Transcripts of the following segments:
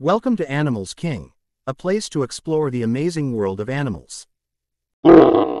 Welcome to Animals King, a place to explore the amazing world of animals.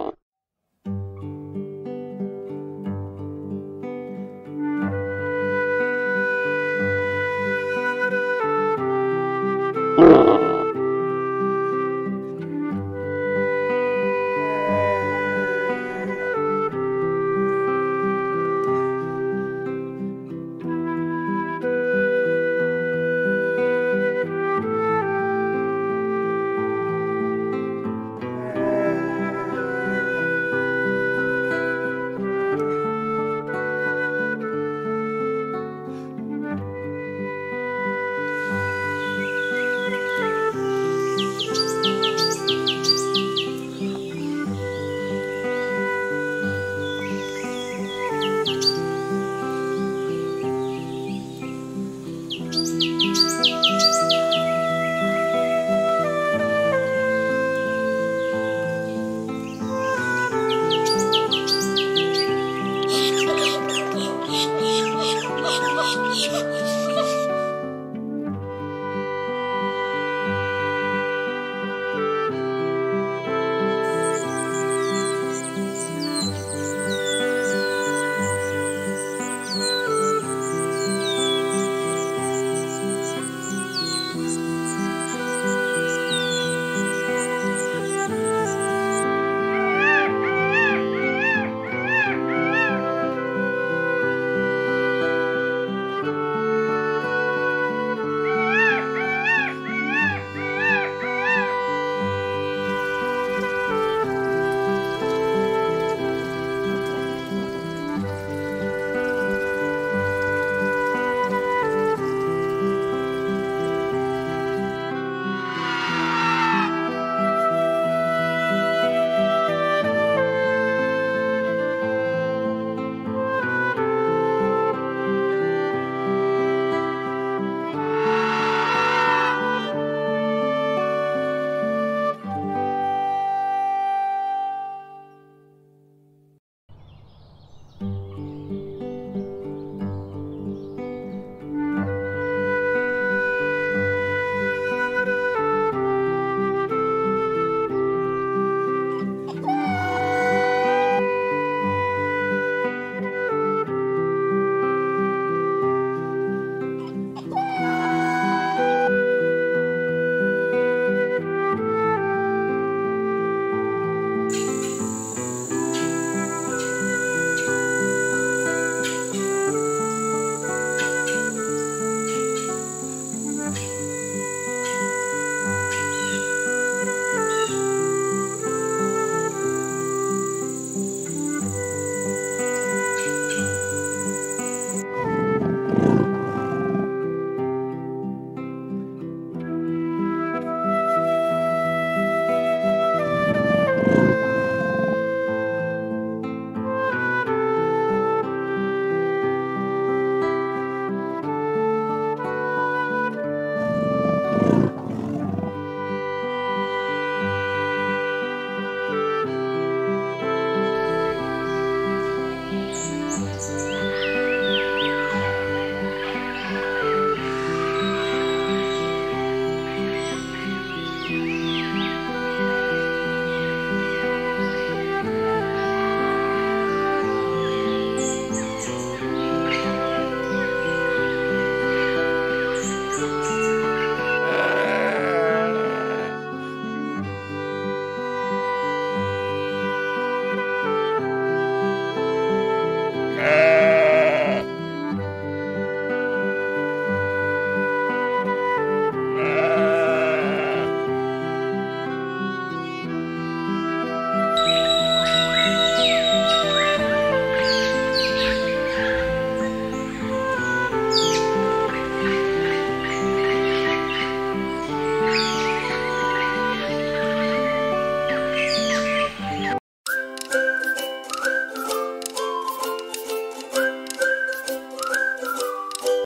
Yeah.